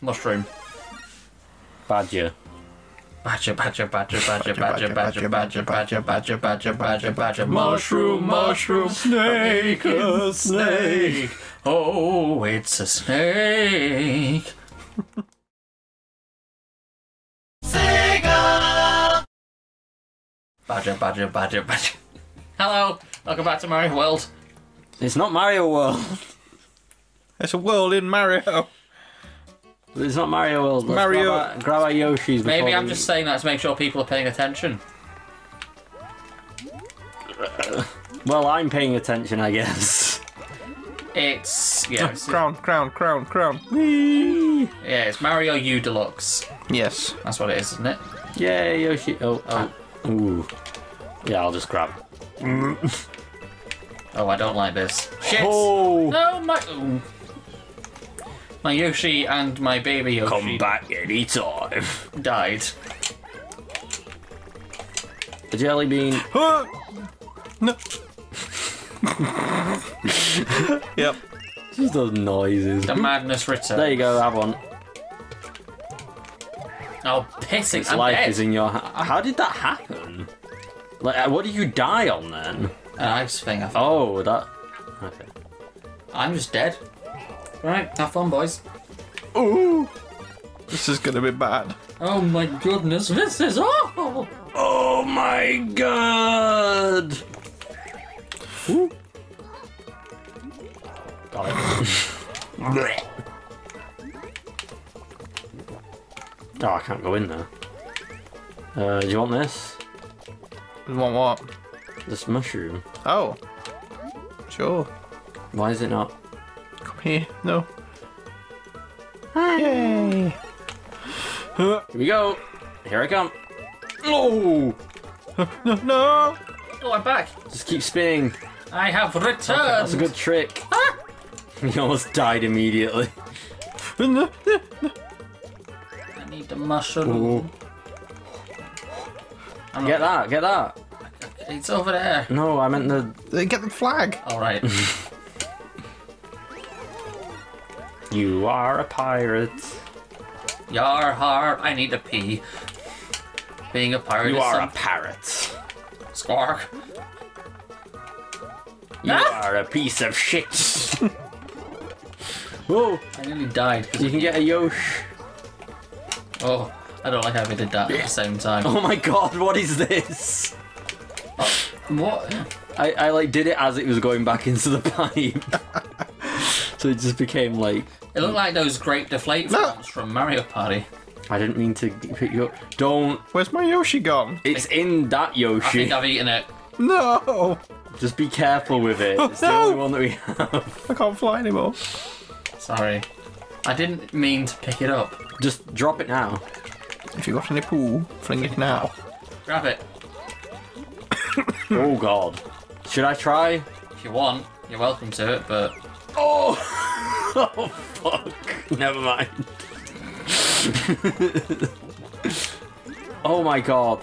Mushroom. Badger. Badger, badger, badger, badger, badger, badger, badger, badger, badger, badger, badger, badger, mushroom, mushroom, snake, a snake. Oh, it's a snake. Badger, badger, badger, badger. Hello, welcome back to Mario World. It's not Mario World. It's a world in Mario. It's not Mario World. Let's Mario- Grab our, grab our Yoshis. Maybe I'm we- just saying that to make sure people are paying attention. Well, I'm paying attention, I guess. It's yeah, it's, Crown, crown, crown, crown. Whee! yeah, it's Mario U Deluxe. Yes. That's what it is, isn't it? Yay, Yoshi. Oh, oh. Ah, ooh. Yeah, I'll just grab. Oh, I don't like this. Shit! Oh! No, my ooh. My Yoshi and my baby Yoshi Come back anytime. died. The jelly bean. No. yep. Just those noises. The madness returns. There you go, have one. Oh, pissing! Its I'm life dead. is in your ha- How did that happen? Like, uh, what did you die on then? An ice thing. I think. Oh, that. Okay. I'm just dead. Right, have fun, boys. Ooh. This is gonna be bad. Oh my goodness, this is awful. Oh my god! Got it. oh, I can't go in there. Uh, do you want this? You want what? This mushroom. Oh. Sure. Why is it not? Come here. No. Yay. Here we go. Here I come. Oh! No, no. Oh, I'm back. Just keep spinning. I have returned. That's a good trick. Ah! he almost died immediately. No. I need the mushroom. I'm Get that, get that. It's over there. No, I meant the. They Get the flag. All right. You are a pirate. Yar har. I need to pee. Being a pirate You is are a parrot. squawk. You Ah! are a piece of shit. Whoa! I nearly died. You can get a Yosh. Oh, I don't like how we did that at the same time. Oh my god, what is this? What? I, I like did it as it was going back into the pipe. so it just became like It looked like those great deflate No. fronts from Mario Party. I didn't mean to pick you up. Don't. Where's my Yoshi gone? It's in that I Yoshi. think I've eaten it. No. Just be careful with it. It's the only one that we have. I can't fly anymore. Sorry. I didn't mean to pick it up. Just drop it now. If you got any pool, fling it now. Grab it. Oh god. Should I try? If you want, you're welcome to it, but Oh! oh fuck. Never mind. oh my god.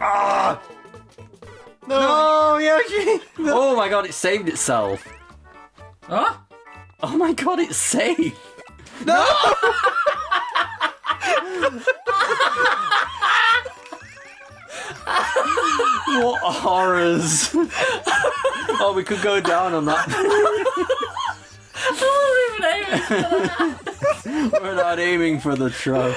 Ah! No, Yoshi. Oh my god, it saved itself. Huh? Oh my god, it's safe. No! what horrors. oh, we could go down on that. We're not aiming for the truck.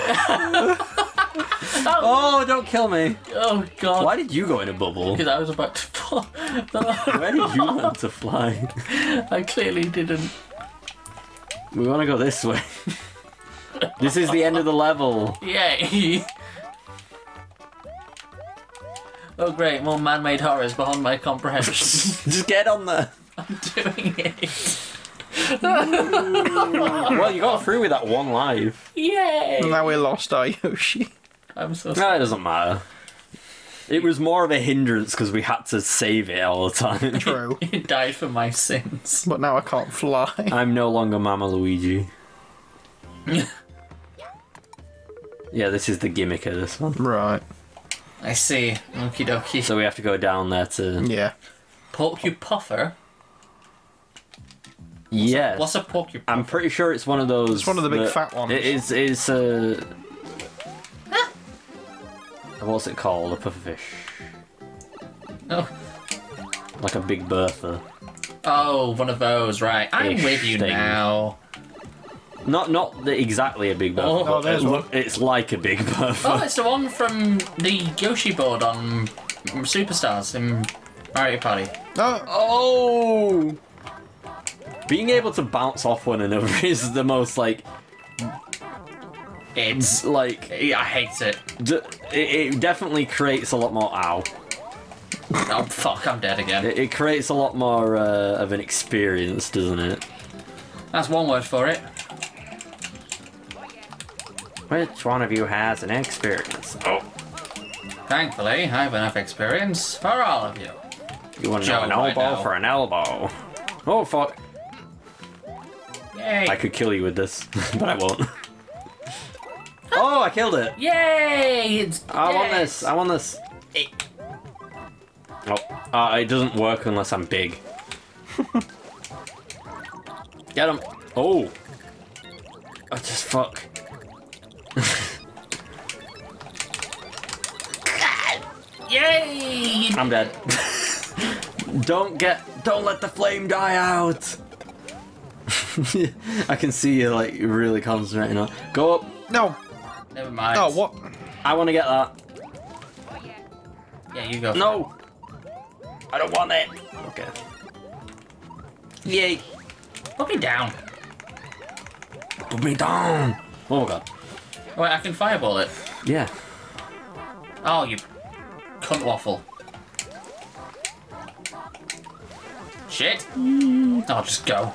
Oh. oh, don't kill me. Oh god. Why did you go in a bubble? Because I was about to fall. Where did you want to fly? I clearly didn't. We want to go this way. This is the end of the level. Yay! Oh great, more man-made horrors beyond my comprehension. Just get on there. I'm doing it. Well, you got through with that one life. Yay! Now we lost our Yoshi. I'm so No, it doesn't matter. It was more of a hindrance because we had to save it all the time. True. It died for my sins. But now I can't fly. I'm no longer Mama Luigi. Yeah, this is the gimmick of this one. Right. I see. Okie dokie. So we have to go down there to. Yeah. Porcupuffer. Yes. What's a porcupine? I'm pretty sure it's one of those. It's one of the big fat ones. It is. It's uh. What's it called? A pufferfish. Oh. Like a big Bertha. oh, one of those, right. I'm Ish with you thing. now. Not not the, exactly a big Bertha. Oh. but Oh, there's it one. It's like a big Bertha. Oh, it's the one from the Yoshi board on Superstars in Mario Party. Oh, Oh! Being able to bounce off one another is the most like It's. like I hate it. d- it, it definitely creates a lot more ow. Oh, fuck, I'm dead again. It, it creates a lot more uh, of an experience, doesn't it? That's one word for it. Which one of you has an experience? Oh, Thankfully, I have enough experience for all of you. you want to know an elbow for an elbow? Oh fuck! Yay! I could kill you with this, but I won't. oh, I killed it! Yay! It's I want this. I want this. Oh, uh, it doesn't work unless I'm big. Get him! Oh! I just fuck. Yay! I'm dead. don't get. Don't let the flame die out! I can see you, like, really concentrating on. Go up! no. Never mind. Oh, what? I want to get that. Yeah, you go. for No! I don't want it! Okay. Yay! Put me down. Put me down! Oh god. Wait, I can fireball it. Yeah. Oh, you cunt waffle. Shit. Mm. I'll just go.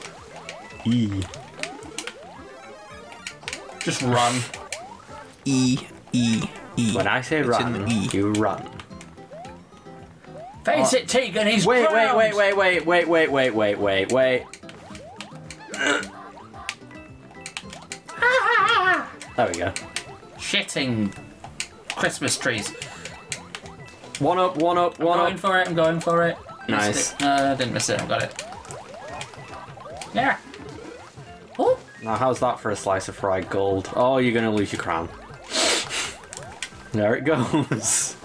E. Just run. E, E, E. When I say It's run, E. you run. Face oh. it, Tegan, he's Wait, wait, wait, wait, wait, wait, wait, wait, wait, wait, wait. There we go. Shitting Christmas trees. One up, one up, I'm one going up. for it, I'm going for it. Nice. Missed it. Uh, didn't miss it, I got it. Yeah. Oh, Now, how's that for a slice of fried gold? Oh, you're gonna lose your crown. There it goes.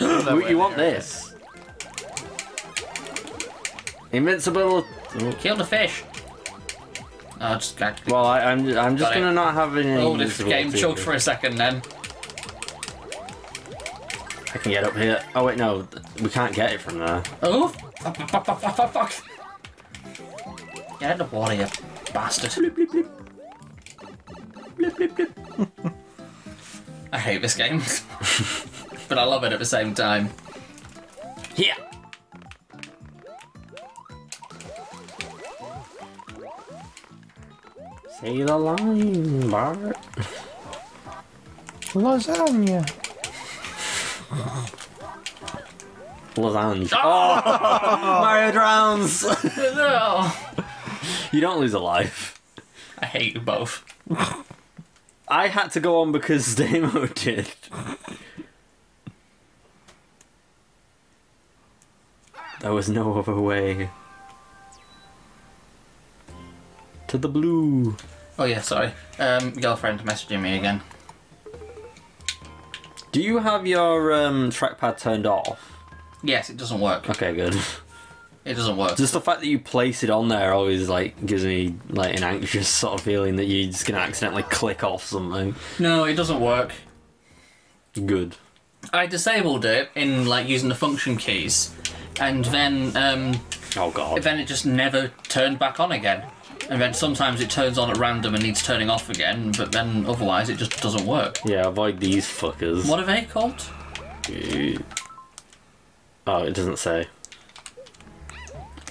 Ooh, you want this? Invincible. kill the fish. Oh, just got. Well, I, I'm I'm just gonna not have any. Oh, this game choked for a second then. I can get up here. Oh wait, no, we can't get it from there. Oh, fuck, fuck, fuck, fuck, fuck, fuck. Get out of the water, you bastard. I hate this game. but I love it at the same time. Here. Say the line, Bart. Lasagna. Lasagna. Oh, Mario drowns. no. you don't lose a life. I hate you both. I had to go on because Damo did. There was no other way. To the blue. Oh yeah, sorry. Um, girlfriend messaging me again. Do you have your um, trackpad turned off? Yes, it doesn't work. Okay, good. It doesn't work. Just the fact that you place it on there always like gives me like an anxious sort of feeling that you're just gonna accidentally click off something. No, it doesn't work. Good. I disabled it in like using the function keys, and then um, Oh god. then it just never turned back on again. And then sometimes it turns on at random and needs turning off again, but then otherwise it just doesn't work. Yeah, avoid these fuckers. What are they called? Uh, oh, it doesn't say.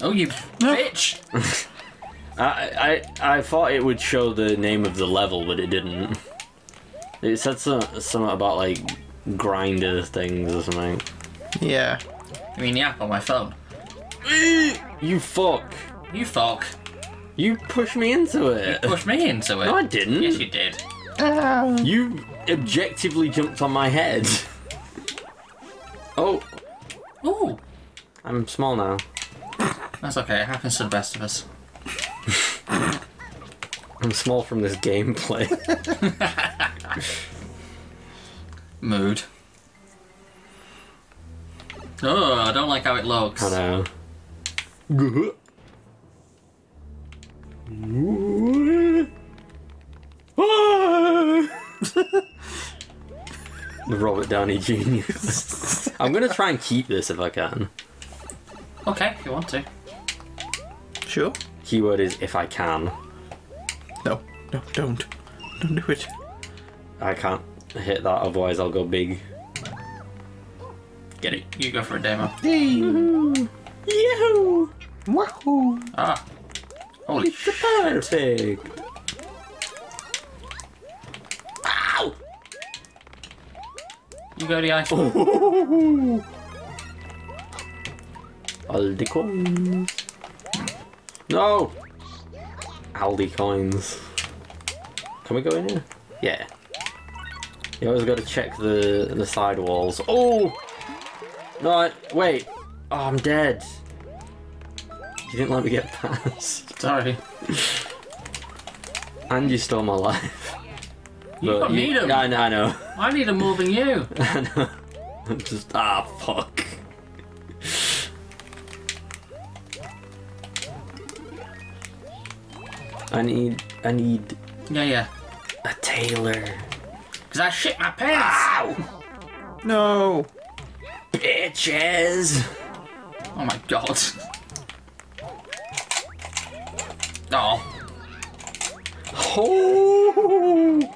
Oh, you bitch! I, I I thought it would show the name of the level, but it didn't. It said some, something about like grinder things or something. Yeah. I mean the app on my phone. You fuck! You fuck. You pushed me into it. Pushed me into it. No, I didn't. Yes, you did. Ow. You objectively jumped on my head. Oh, Oh. I'm small now. that's okay. It happens to the best of us. I'm small from this gameplay. Mood. Oh, I don't like how it looks. I know. The Robert Downey Jr. I'm gonna try and keep this if I can. Okay, if you want to. Sure. Keyword is if I can. No, no, don't. Don't do it. I can't hit that, otherwise I'll go big. Get it. You go for a demo. Yahoo! Yahoo! Wahoo! Ah. Holy It's perfect! Ow! You go the ice. The coins. No! Aldi coins. Can we go in here? Yeah. You always got to check the the side walls. Oh! No, I, wait. Oh, I'm dead. You didn't let me get past. Sorry. And you stole my life. You But don't need 'em. I know, I know. I need them more than you. I know. I'm just ah fuck. I need I need Yeah, yeah. a tailor. Because I shit my pants. Ow! No! Bitches. Oh my god. Oh. Oh.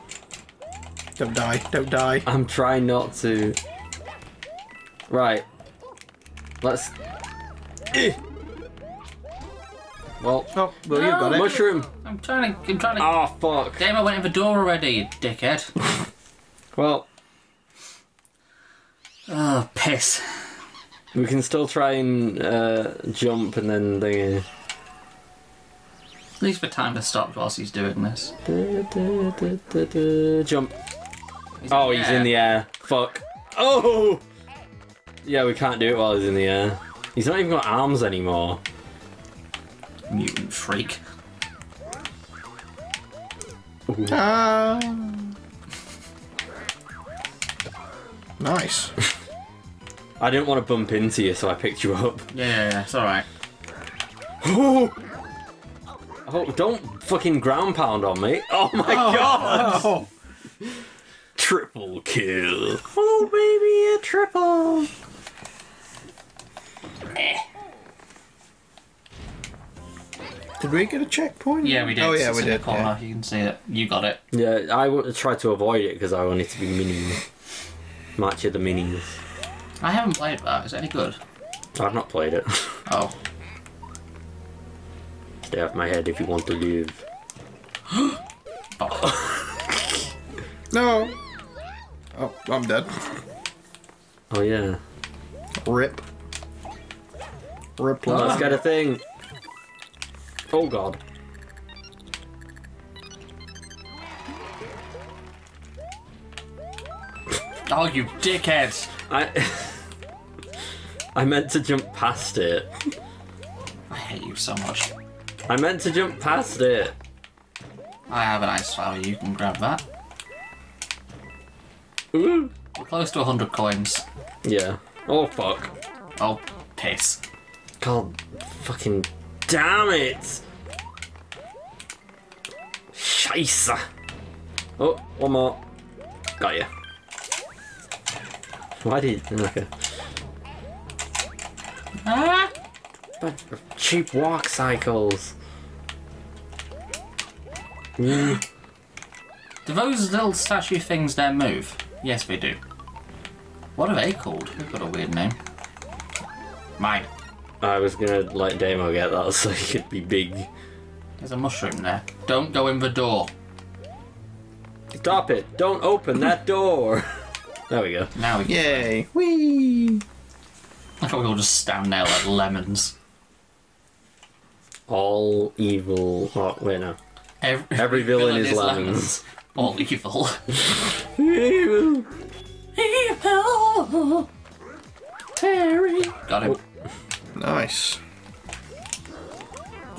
Don't die, don't die. I'm trying not to. Right. Let's. Well, Oh, well, you got it. mushroom. I'm trying to. I'm trying to. Oh fuck. Damn, I went in the door already, you dickhead. Well, oh, piss. we can still try and uh, jump and then the. At least for time to stop whilst he's doing this. Jump. Oh, he's in the air. Fuck. Oh! Yeah, we can't do it while he's in the air. He's not even got arms anymore. Mutant freak. Ah. Nice. I didn't want to bump into you, so I picked you up. Yeah, yeah, yeah, it's alright. Oh! Don't fucking ground pound on me. Oh my oh, god! Oh. Triple kill. Oh, baby, a triple. Did we get a checkpoint? Yeah, we did. Oh, yeah, It's we did. corner. Yeah. You can see it. You got it. Yeah, I w- tried to avoid it because I wanted to be mini. Match of the minis. I haven't played that. Is it any good? I've not played it. Oh. Stay off my head if you want to live. oh. No. Oh, I'm dead. Oh yeah. Rip. Rip. Let's love. get a thing. Oh god. oh, you dickhead. I I meant to jump past it. I hate you so much. I meant to jump past it. I have an ice flower. You can grab that. Ooh. We're close to 100 coins. Yeah. Oh fuck. Oh, piss. God fucking damn it. Scheisse. Oh, one more. Got you. Why did okay. Ah! Bunch of cheap walk cycles. Mm. Do those little statue things there move? Yes, they do. What are they called? They've got a weird name. Mine. I was gonna let Damo get that so he could be big. There's a mushroom there. Don't go in the door. Stop it! Don't open that door! there we go. Now we can. Yay. Whee. I thought we all just stand there like lemons. All evil. Oh, wait, no. Every, Every villain is lemons. All evil. Evil! evil. Terry. Got him. Nice.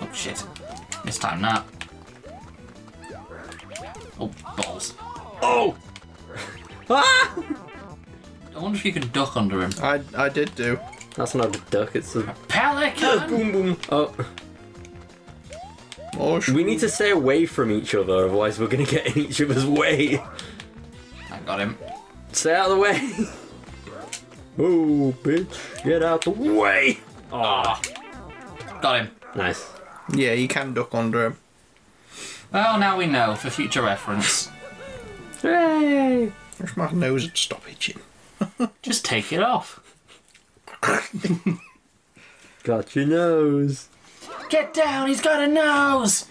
Oh shit. This time not. Oh, balls. Oh! Ah! I wonder if you can duck under him. I I did do. That's not a duck, it's a Pelican! boom boom. Oh, Mushroom. we need to stay away from each other, otherwise we're gonna get in each other's way. I got him. Stay out of the way. Oh, bitch, get out the way. Ah. Got him. Nice. Yeah, you can duck under him. Well, now we know for future reference. Hooray! Wish my nose would stop itching. Just take it off. Got your nose. Get down, he's got a nose!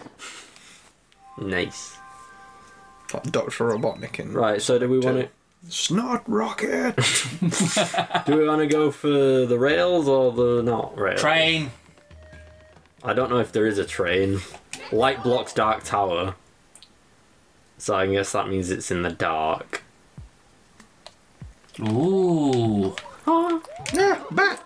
Nice. Like Dr. Robotnik in Right, so do we want to Snot Rocket. do we want to go for the rails or the not rails? Train. I don't know if there is a train. Light blocks dark tower. So I guess that means it's in the dark. Ooh. Ah, yeah, bat.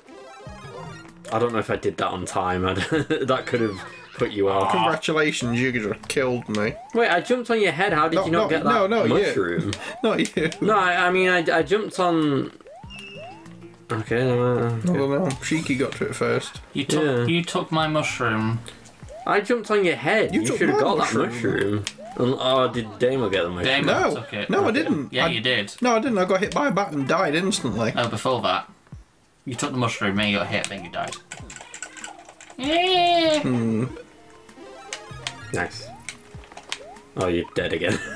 I don't know if I did that on time. That could have put you off. Congratulations, you just killed me. Wait, I jumped on your head. How did No, you not no, get that no, no, you. mushroom? Not you. No, I, I mean, I, I jumped on. Okay, uh, I don't know. Shiki got to it first. You took Yeah. you took my mushroom. I jumped on your head. You You, took should have my got mushroom. that mushroom. Oh, did Damo get the mushroom? Damo No. took it. No, I didn't. Yeah, I- you did. No, I didn't. I got hit by a bat and died instantly. Oh, before that. You took the mushroom, then you got hit, then you died. Yeah. Hmm. Nice. Oh, you're dead again.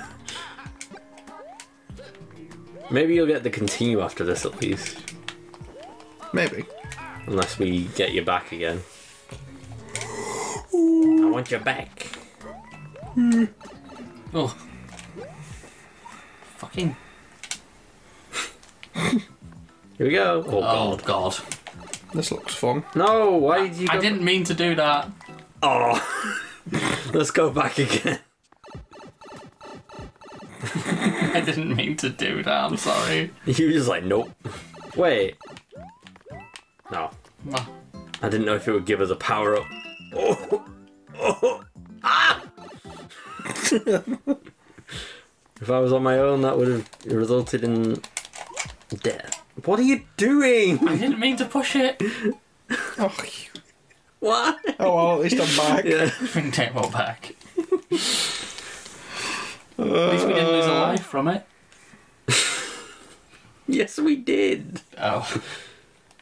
Maybe you'll get the continue after this at least. Maybe. Unless we get you back again. I want you back. Oh. Fucking. Here we go. Oh, Oh god. god. This looks fun. No, why did you go? I didn't mean to do that. Oh. Let's go back again. I didn't mean to do that. I'm sorry. You were just like, nope. Wait. No. I didn't know if it would give us a power up. Oh. Oh. Ah! if I was on my own, that would have resulted in death. What are you doing? I didn't mean to push it. Oh, you- What? oh well, at least I'm back. Yeah. Bring Table back. At least we didn't lose a uh. life from it. Yes, we did. Oh.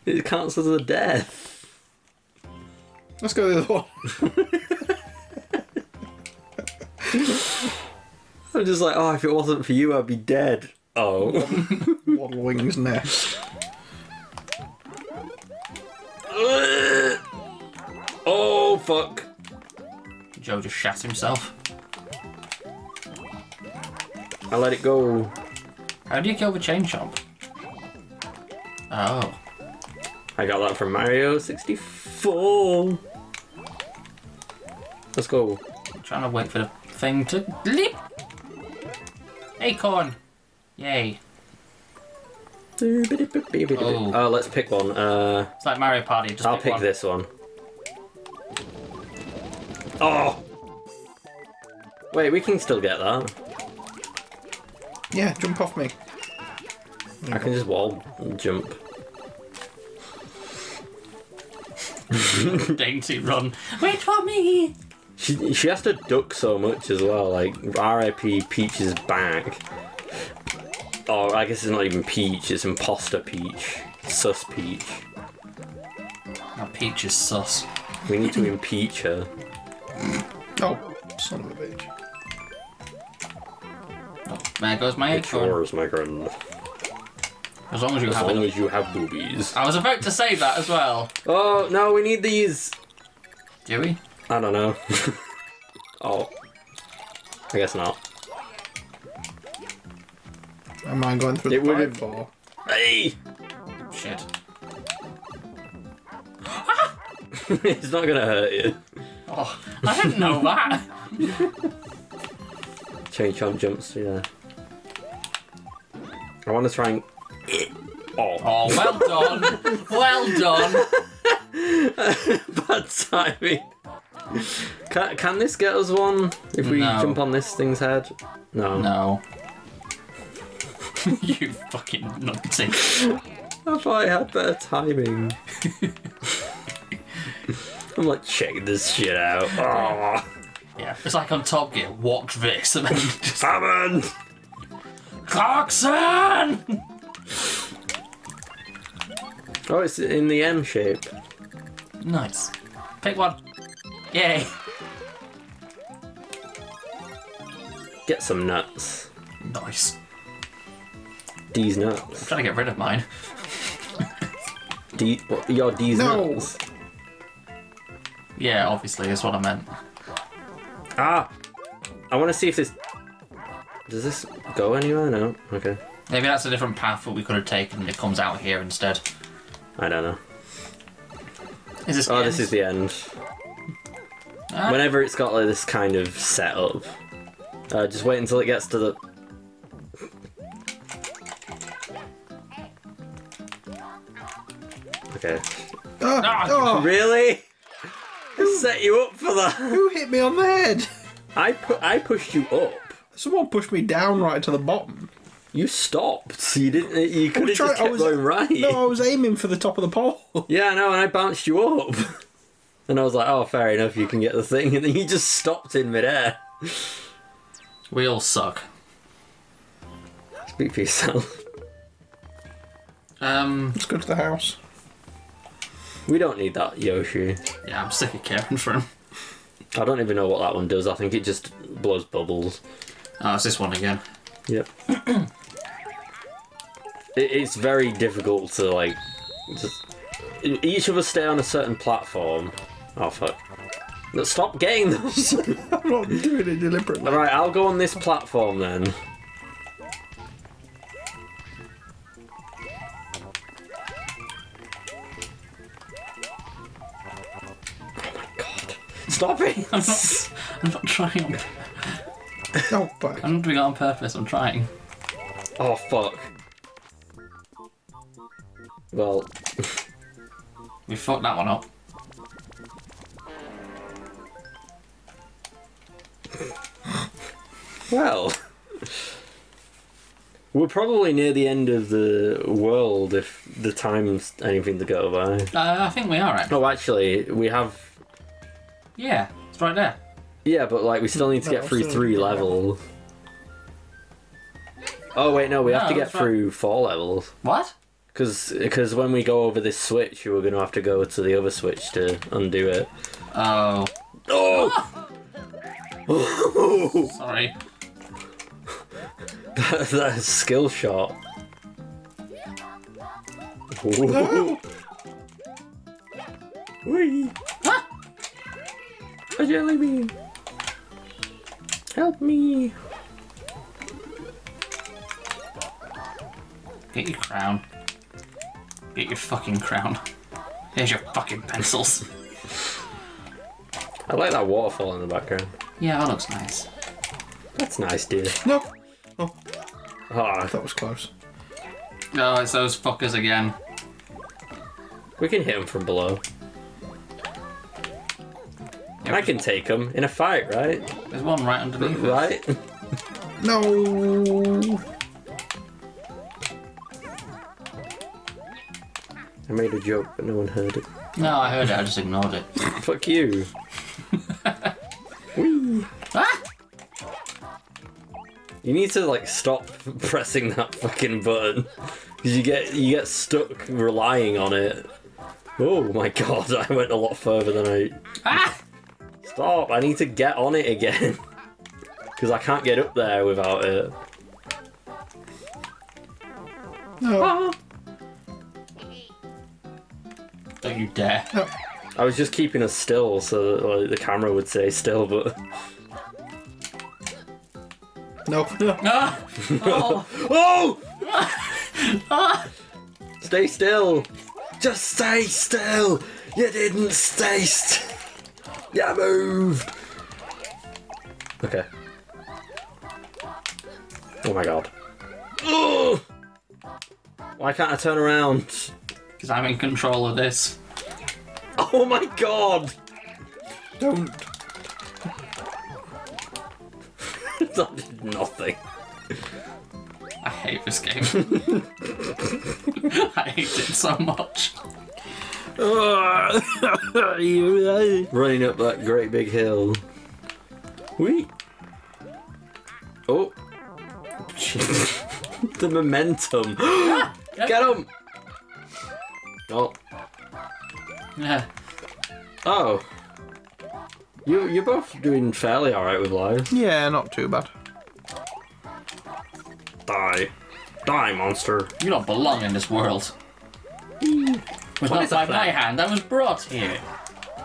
It counts as a death. Let's go the other one. I'm just like, oh, if it wasn't for you, I'd be dead. Oh. Waddle Wings Nest. oh, fuck. Joe just shat himself. I let it go. How do you kill the chain chomp? Oh. I got that from Mario 64. Let's go. trying to wait for the thing to leap. Acorn. Yay. Oh. Oh. let's pick one. Uh, It's like Mario Party. Just I'll pick pick one. this one. Oh! Wait, we can still get that. Yeah, jump off me. I can just wall jump. Dainty run. Wait for me. She, she has to duck so much as well. Like, RIP Peach's back. Oh, I guess it's not even Peach, it's Imposter Peach. Sus Peach. Now Peach is sus. We need to impeach her. Oh, son of a bitch. Oh, there goes my It's acorn. yours, my friend. As long as you As have long it. as you have boobies. I was about to say that as well. Oh, no, we need these. Do we? I don't know. oh. I guess not. Am I going through It the would've- pipe or? Hey! Shit. it's not gonna hurt you. Oh, I didn't know that. Chain chomp jumps, yeah. I want to try and. Oh, Oh, well done. well done. bad timing. Can, can this get us one if we No. jump on this thing's head? No. No. you fucking nutty. I thought I had better timing. I'm like, check this shit out. Oh, Yeah, it's like on Top Gear. Watch this, and then just Hammond! Clarkson. Oh, it's in the M shape. Nice. Pick one. Yay. Get some nuts. Nice. D's nuts. I'm trying to get rid of mine. D, what, your D's No. nuts. Yeah, obviously, is what I meant. Ah! I want to see if this. Does this go anywhere? No? Okay. Maybe that's a different path that we could have taken and it comes out here instead. I don't know. Is this Oh, the this end? is the end. Ah, Whenever it's got like this kind of setup, uh, just wait until it gets to the. Okay. Oh, oh, Really? I set you up for that. who hit me on the head? I pu- I pushed you up. Someone pushed me down right to the bottom. You stopped. You didn't. You could have trying- just I kept was- going right. No, I was aiming for the top of the pole. Yeah, no, and I bounced you up. And I was like, oh, fair enough, you can get the thing. And then you just stopped in midair. we all suck. Speak for yourself. Um, Let's go to the house. We don't need that Yoshi. yeah, I'm sick of caring for him. I don't even know what that one does. I think it just blows bubbles. Oh, it's this one again. Yep. it, it's very difficult to, like, just. Each of us stay on a certain platform. Oh, fuck. No, Stop getting those! I'm not doing it deliberately. Alright, I'll go on this platform then. Stop it! I'm not, I'm not trying. Oh, fuck. I'm not doing it on purpose. I'm trying. oh fuck. Well, We fucked that one up. well. We're probably near the end of the world if the time's anything to go by. Uh, I think we are actually. Oh, actually, we have Yeah, it's right there. Yeah, but like we still need to get through three yeah. levels. Oh wait, no, we have to get that's right. through four levels What? because because when we go over this switch, you were going to have to go to the other switch to undo it. Oh, Oh, sorry. that, that skill shot. No. Whee! A jelly bean! Help me! Get your crown. Get your fucking crown. Here's your fucking pencils. I like that waterfall in the background. Yeah, that looks nice. That's nice, dear. No. Oh, Ah, that was close. Oh, it's those fuckers again. we can hit him from below. I can take him in a fight, right? There's one right underneath us. Right? No. I made a joke, but no one heard it. No, I heard it. I just ignored it. Fuck you. Whee! Ah! You need to like stop pressing that fucking button because you get you get stuck relying on it. Oh my god, I went a lot further than I. Ah! Stop! I need to get on it again because I can't get up there without it. No. Don't you dare. No. I was just keeping us still so that like, the camera would say still, but No. No. Ah! Oh! oh! stay still. Just stay still. You didn't stay still. Yeah, moved! Okay. Oh my god. Ugh! Why can't I turn around? Because I'm in control of this. Oh my god! Don't. that did nothing. I hate this game. I hate it so much. Running up that great big hill. Whee! Oh. the momentum. Get him! Oh. Yeah. Oh. You, you're both doing fairly alright with lives. yeah, not too bad. Die. Die, monster. You don't belong in this world. Was not by my hand. I was brought here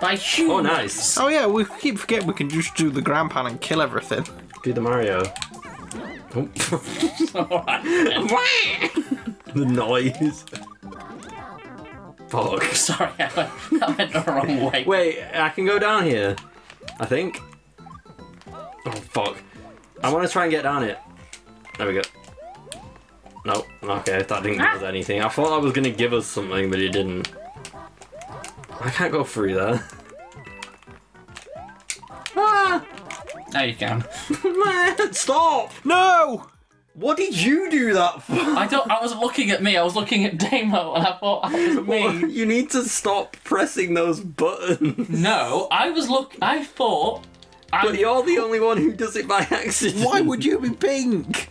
by oh, humans. Oh, nice. Oh yeah, we keep forgetting we can just do the ground pound and kill everything. Do the Mario. Oh. the noise. Fuck. Sorry, I went, I went the wrong way. Wait, I can go down here. I think. Oh fuck! I want to try and get down it. There we go. Nope. Okay, that didn't give us anything. I thought that was gonna give us something, but it didn't. I can't go through there. ah! Now you can. Stop! No! What did you do that for? I don't. I wasn't looking at me. I was looking at Damo, and I thought that was me. You need to stop pressing those buttons. No, I was look. I thought. But you're the only one who does it by accident. Why would you be pink?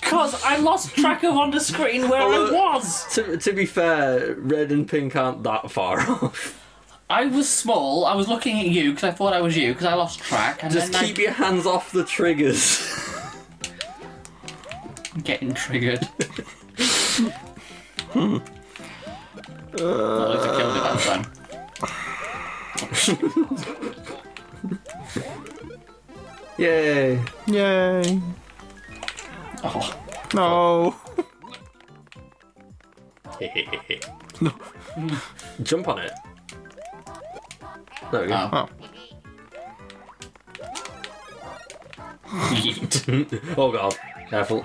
Because I lost track of on the screen where I Uh, was. To, to be fair, red and pink aren't that far off. I was small. I was looking at you because I thought I was you because I lost track. And Just then keep your hands off the triggers. I'm getting triggered. Not like I killed it that time. Yay. Yay. Oh, No. No. Jump on it. There we go. oh. Oh. Yeet. oh god. Careful.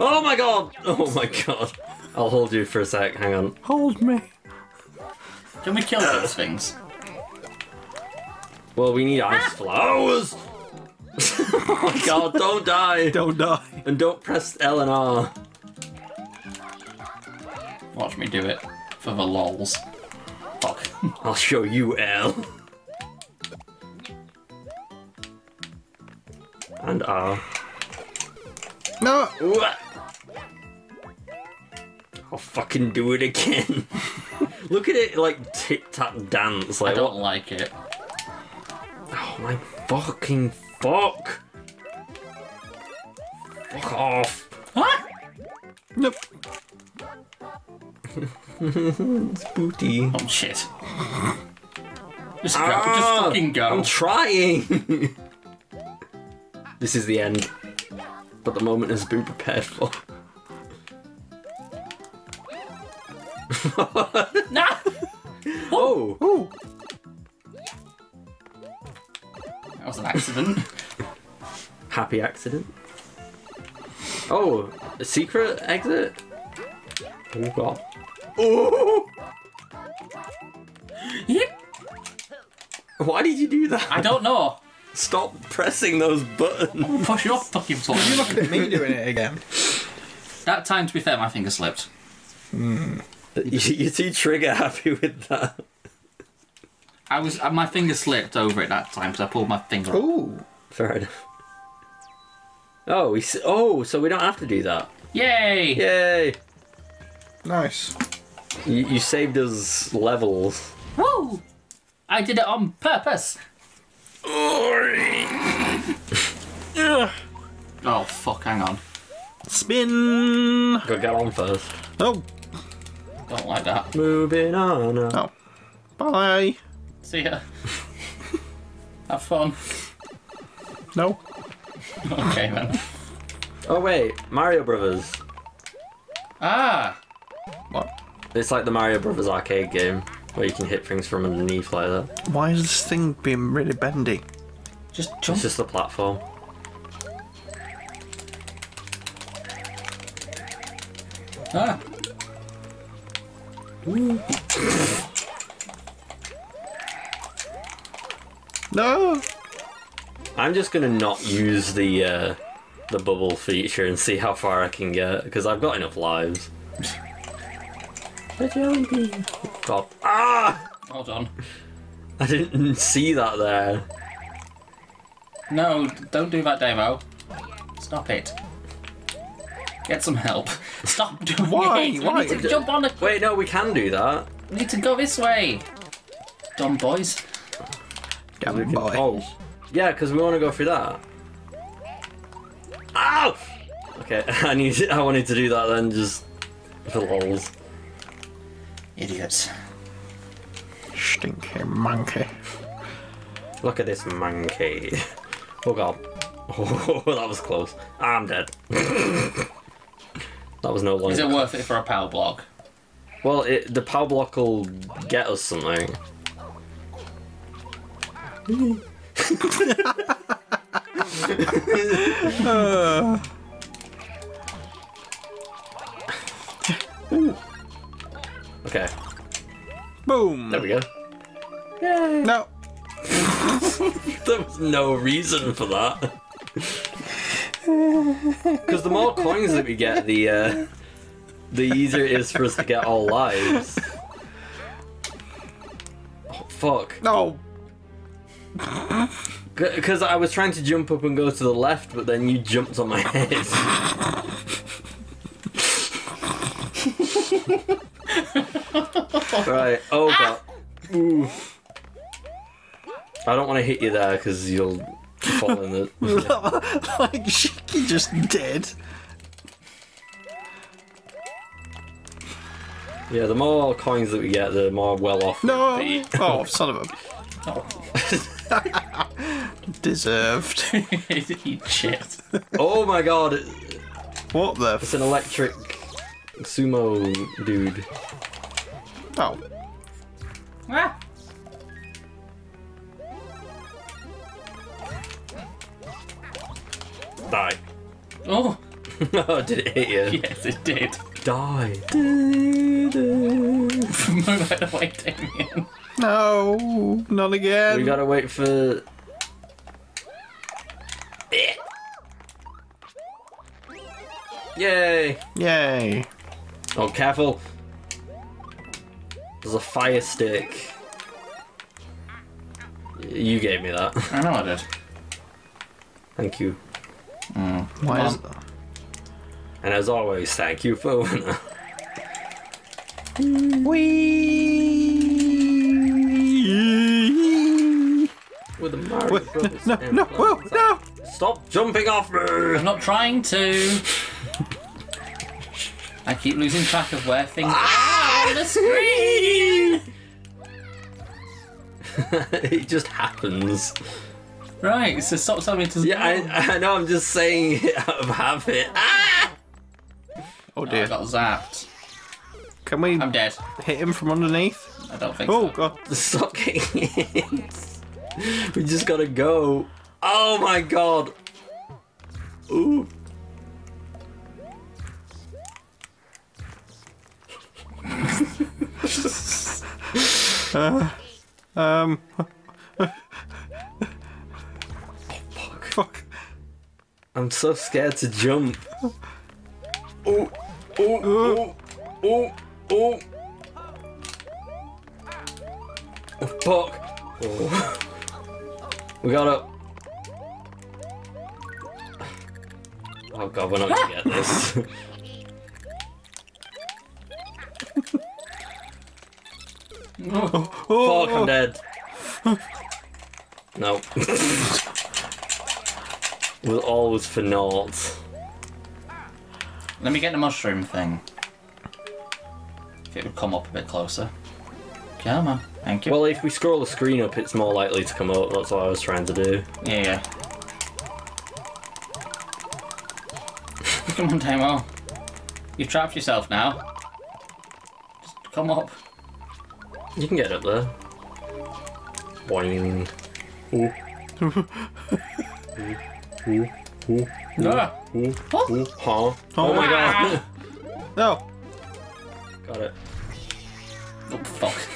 Oh my god! Oh my god. I'll hold you for a sec. Hang on. Hold me. Can we kill those things? Well, we need ice flowers. Oh my god, don't die. Don't die. And don't press L and R. Watch me do it for the lols. Fuck. I'll show you L. And R. No. Ooh. I'll fucking do it again. Look at it like tic tac dance. I don't what? like it. Oh my fucking fuck! Fuck off! Ah! Nope. It's booty. Oh shit. Just go. Ah, just fucking go. I'm trying. this is the end, but the moment has been prepared for. Nah! Oh, Ooh. That was an accident. Happy accident. Oh, a secret exit. Oh god. Oh! Yep. Why did you do that? I don't know. Stop pressing those buttons. Push your fucking button. Look at me doing it again. That time, to be fair, my finger slipped. You- You're too trigger happy with that. I was uh, my finger slipped over it that time because I pulled my finger. off. Ooh. Fair enough. Oh, we s- oh, so we don't have to do that. Yay! Yay! Nice. You, you saved us levels. Woo! I did it on purpose. Oh fuck! Hang on. Spin. Go get on first. Oh. Don't like that. Moving on. Oh. Bye. See ya. Have fun. No. Okay then. Oh wait, Mario Brothers. Ah. What? It's like the Mario Brothers arcade game where you can hit things from underneath like that. Why is this thing being really bendy? Just jump. It's just a platform. Ah. No. I'm just gonna not use the uh, the bubble feature and see how far I can get because I've got enough lives. God. Ah! Hold on. I didn't see that there. No, don't do that Damo. Stop it. Get some help. Stop doing Why? it. We Why? need to jump on the. Wait, no, we can do that. We need to go this way. Dumb boys. Damn boy. Oh, yeah, because we want to go through that. Ow! Okay, I need. I wanted to do that then, just for lols. Idiots. Stinky monkey. Look at this monkey. Oh god. Oh, that was close. I'm dead. that was no longer. Is it worth it for a power block? Well, it, the power block will get us something. Okay, Boom. there we go. No. There was no reason for that. Because the more coins that we get, the uh, the easier it is for us to get all lives. Oh, fuck. No. Because I was trying to jump up and go to the left, but then you jumped on my head. right. Oh ah! god. Ooh. I don't want to hit you there because you'll fall in the. like Shaky just did. Yeah, the more coins that we get, the more well off. No. Oh, son of a. Oh, Deserved. eat shit. Oh my god, What the? it's an electric sumo dude. oh. Ah. Die. Oh, oh, did it hit you? yes, it did. Die. Move out of the way, Damien. No. Not again. We gotta wait for. Yay! Yay. Oh, careful! There's a fire stick. You gave me that. I know I did. Thank you. Why is And as always, thank you for. Wee. With the Mario Wait, Brothers No, no, whoa, no. Stop jumping off me! I'm not trying to. I keep losing track of where things are on the screen. it just happens. Right, so stop telling me to. Yeah, I, I know. I'm just saying it out of habit. Ah! Oh Oh, I got zapped. Can we I'm dead. hit him from underneath? I don't think Oh so. god. Stop getting it. We just gotta go. Oh my god. Ooh. Um. oh Fuck. I'm so scared to jump. Ooh. Ooh. Ooh. Ooh. Ooh. Oh, fuck. Oh. We gotta. Oh god, we're not gonna get this. Oh, Fuck, I'm dead. No. was always for naught. Let me get the mushroom thing. If it would come up a bit closer. Come on. Thank you. Well, if we scroll the screen up, it's more likely to come up. That's what I was trying to do. yeah, yeah. Come on, Damo. You've trapped yourself now. Just come up. You can get up there. Boing. Ooh. ooh. Ooh. Ooh. Ah. Ooh. Oh. Ooh. Huh? Oh my god. No. Got it. Oh, fuck.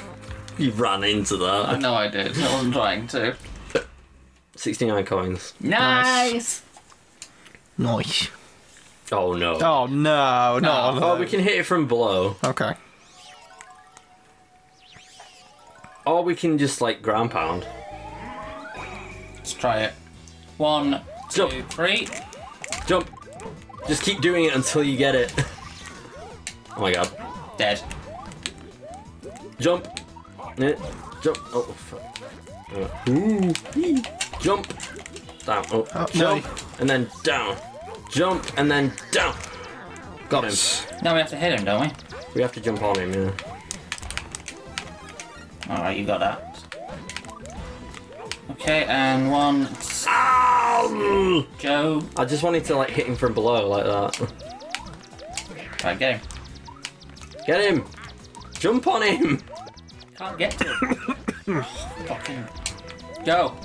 You ran into that. I that. know I did. I wasn't trying to. 69 coins. Nice. Nice. Oh no. Oh no, no, No. no. Oh, we can hit it from below. Okay. Or we can just like ground pound. Let's try it. One, two, Jump. three. Jump. Just keep doing it until you get it. Oh my god. Dead. Jump. Eh, Jump. Oh, fuck. Uh, Ooh. Jump. Down. Oh, Oh, jump. no. And then down. Jump and then down. Got him. Now we have to hit him, don't we? We have to jump on him, yeah. Alright, you got that. Okay, and one. Ow! Joe. I just wanted to like hit him from below like that. Right, get him. Get him! Jump on him! Can't get to him. Fucking. Go.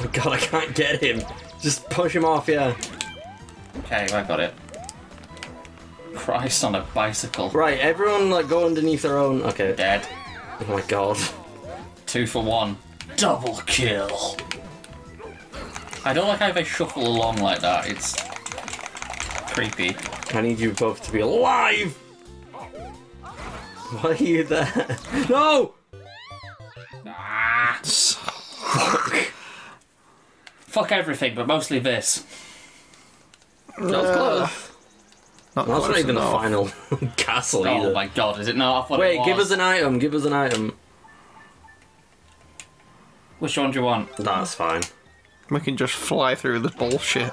Oh god, I can't get him. Just push him off, yeah. Okay, I got it. Christ on a bicycle. Right, everyone like go underneath their own. Okay. Dead. Oh my god. Two for one. Double kill. I don't like how they shuffle along like that. It's creepy. I need you both to be alive! Why are you there? No! Ah, fuck everything, but mostly this. That was close. Not That's not close even the final castle Oh either. my god, is it not? I thought Wait, it give us an item, give us an item. Which one do you want? That's fine. We can just fly through the bullshit.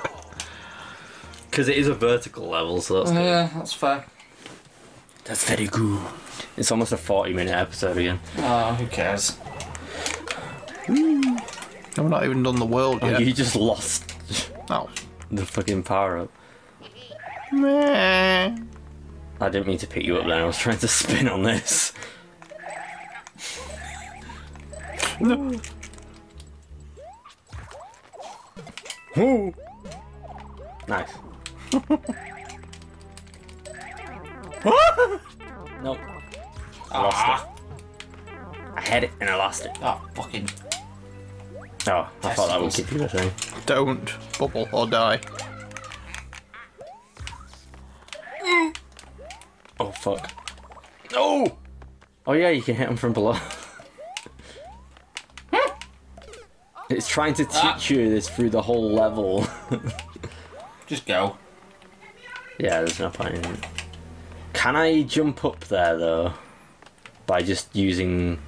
Because it is a vertical level, so that's good. Yeah, that's fair. That's very good. It's almost a 40 minute episode again. Oh, who cares? And we're not even done the world oh, yet. You just lost Oh. the fucking power up. Meh. I didn't mean to pick you up then, I was trying to spin on this. No. Ooh. Nice. nope. I lost Ah, it. I had it and I lost it. oh, fucking. Oh, I thought that would Testicles. keep you the same. Don't bubble or die. Oh fuck. Oh! Oh yeah, you can hit them from below. it's trying to teach Ah. you this through the whole level. Just go. yeah, there's no point in it. Can I jump up there though? By just using.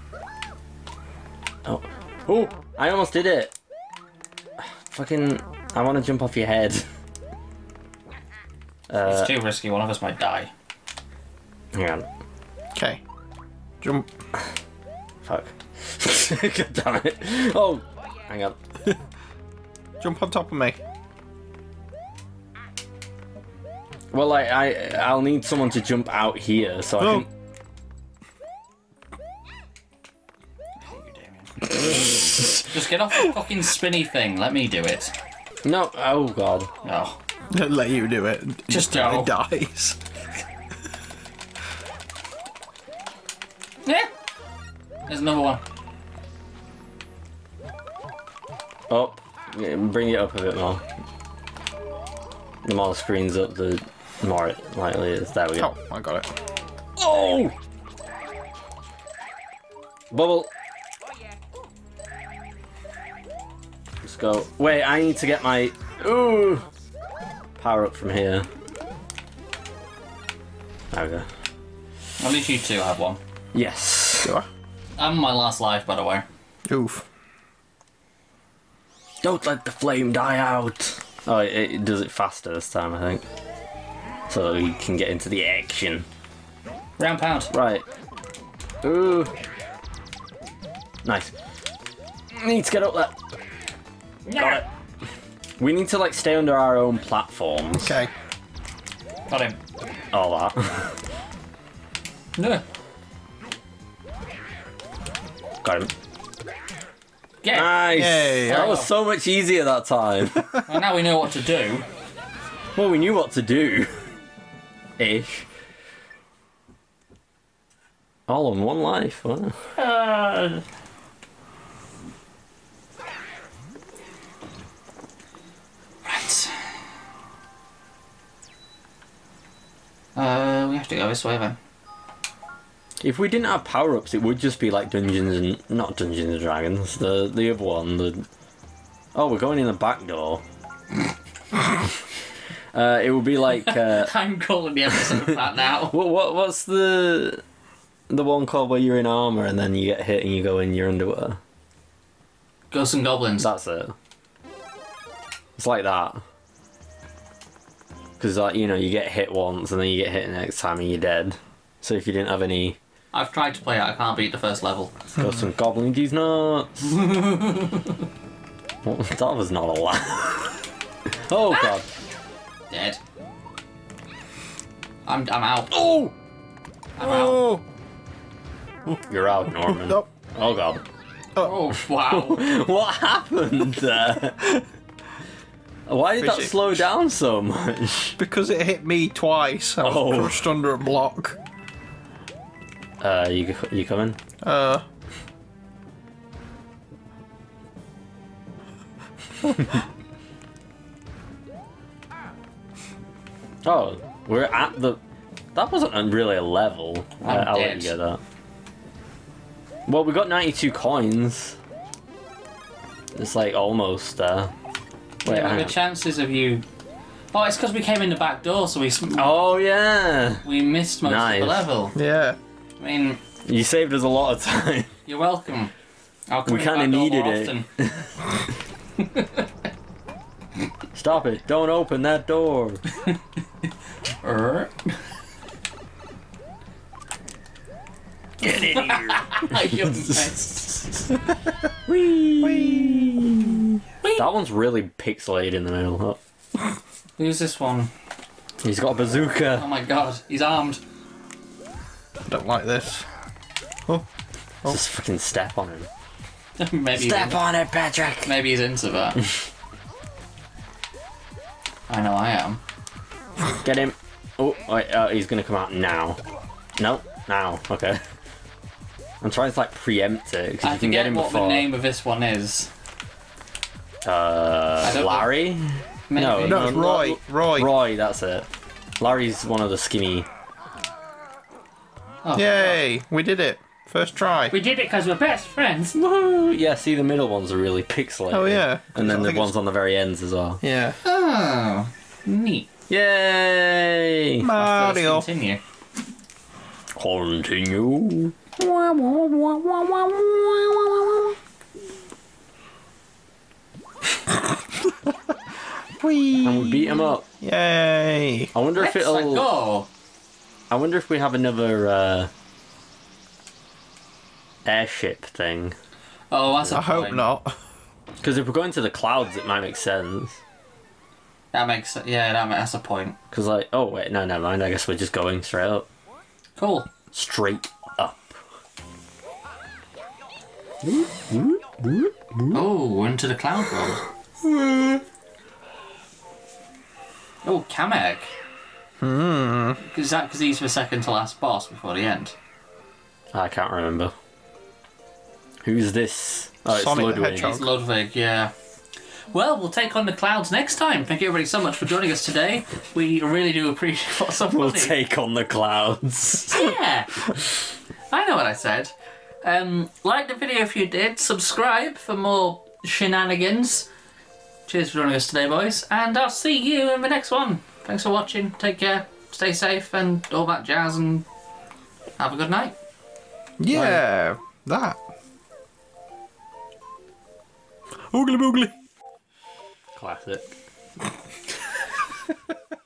Oh. Oh! I almost did it! Fucking. I want to jump off your head. Uh, It's too risky, one of us might die. hang on. Okay. Jump. Fuck. God damn it. Oh! Hang on. Jump on top of me. Well, I, I, I'll need someone to jump out here so I Oh. can. Just get off the fucking spinny thing. Let me do it. No, oh god. Oh. No. Let you do it. Just Guy go. dies. Yeah. There's another one. Oh, bring it up a bit more. The more the screen's up, the more it likely is. There we go. Oh, I got it. Oh! Bubble. Let's go. Wait, I need to get my. Ooh! Power up from here. There we go. At least you two have one. Yes. Sure. I? I'm my last life, by the way. Oof. Don't let the flame die out. Oh, it, it does it faster this time, I think. So we can get into the action. Round pound. Right. Ooh. Nice. Need to get up there. Got it. We need to like stay under our own platforms. Okay. Got him. All that. No. Got him. Nice. Yay. That was so much easier that time. well, now we know what to do. Well, we knew what to do. Ish. All in one life. Wow. Uh... Right. Uh, we have to go this way then. If we didn't have power ups, it would just be like Dungeons and not Dungeons and Dragons. The the other one. The oh, we're going in the back door. uh, it would be like uh, I'm calling the episode that now. what what what's the the one called where you're in armor and then you get hit and you go in your underwear. Ghosts and Goblins. That's it. It's like that. Because like you know you get hit once and then you get hit the next time and you're dead. So if you didn't have any I've tried to play it, I can't beat the first level. Got some goblin these nuts. What- that was not a laugh. oh god. Dead. I'm, I'm out. Oh! I'm out. Oh! You're out, Norman. Nope. Oh god. Oh, oh wow. What happened there? Why did that slow down so much? Because it hit me twice. I was Oh. crushed under a block. Uh, you you coming? Uh, Oh, we're at the. That wasn't really a level. I, I'm I'll let you get that. Well, we got 92 coins. It's like almost there. Wait, Yeah, hang the chances of you. Oh, it's because we came in the back door, so we Oh yeah, we missed most of the level. yeah. I mean, you saved us a lot of time. you're welcome. I'll come We kinda needed it. Stop it! Don't open that door. Er. Get in here. You're messed. Whee! That one's really pixelated in the middle. Oh, Who's this one? He's got a bazooka. Oh my god, he's armed. I don't like this. Oh, Just fucking step on him. maybe he's in- on it, Patrick. maybe he's into that. I know I am. Get him. Oh, wait, uh, he's gonna come out now. No, now. Okay. I'm trying to like preempt it because you can get forget him what before. the name of this one is. Uh, I don't know. Larry. Maybe. No, no, Roy. Roy. Roy, that's it. Larry's one of the skinny. Oh, Yay! We did it. First try. We did it because we're best friends. Woo! Yeah, see the middle ones are really pixelated. Oh, yeah. And then the ones it's- on the very ends as well. Yeah. Oh, neat. Yay! Let's Mario. continue. Continue. Whee! And we beat him up. Yay! I wonder if Let's it'll. go. I wonder if we have another uh, airship thing. Oh, that's a I hope point. not. Because if we're going to the clouds, it might make sense. That makes yeah, that, that's a point. Because like, oh wait, no, never mind. I guess we're just going straight up, Cool. straight up. Oh, into the cloud world. oh, Kamek. Hmm. Is that because he's the second to last boss before the end? I can't remember. Who's this? Oh, it's Sonic Ludwig. It's Ludwig, yeah. Well, we'll take on the clouds next time. Thank you everybody so much for joining us today. We really do appreciate what's so We'll take on the clouds. Yeah. I know what I said. Um, like the video if you did. Subscribe for more shenanigans. Cheers for joining us today, boys. And I'll see you in the next one. Thanks for watching. Take care. Stay safe and all that jazz. And have a good night. Yeah. That. Oogly boogly. Classic.